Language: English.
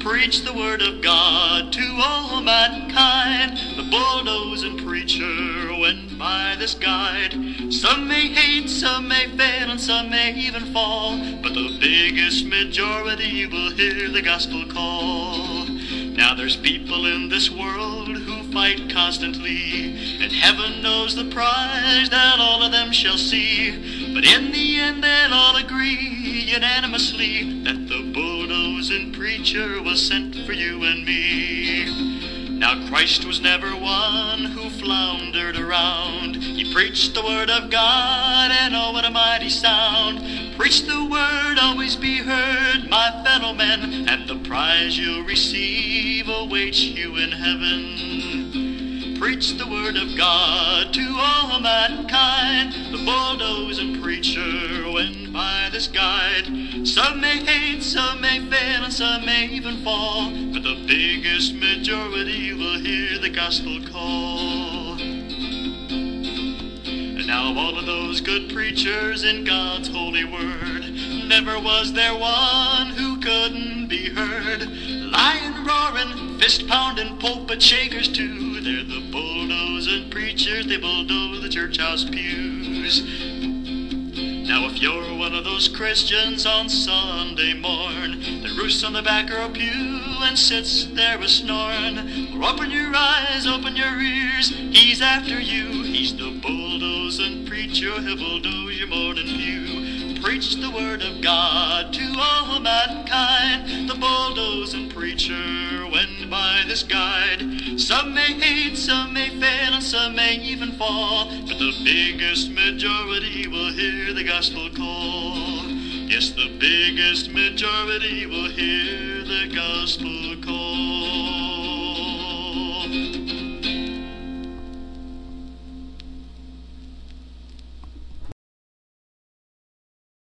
Preach the word of God to all mankind. The bulldozing preacher went by this guide. Some may hate, some may fail, and some may even fall. But the biggest majority will hear the gospel call. Now there's people in this world who fight constantly, and heaven knows the prize that all of them shall see. But in the end, they'll all agree unanimously that the bulldozing preacher was sent for you and me. Now Christ was never one who floundered around. He preached the word of God, and oh, what a mighty sound! Preach the word, always be heard, my fellow men, and the prize you'll receive awaits you in heaven. Preach the word of God to all mankind. The bulldozing preacher this guide. Some may hate, some may fail, and some may even fall, but the biggest majority will hear the gospel call. And now all of those good preachers in God's holy word, never was there one who couldn't be heard. Lion roaring, fist pounding, pulpit shakers too. They're the bulldozing preachers, they bulldoze the church house pews. Now if you're one of those Christians on Sunday morn that roosts on the back of a pew and sits there a snoring, well, open your eyes, open your ears, he's after you. He's the bulldozing preacher, he'll your morning pew. Preach the word of God to all mankind. The bulldozing preacher went by this guide. Some may fail, and some may even fall, but the biggest majority will hear the gospel call. Yes, the biggest majority will hear the gospel call.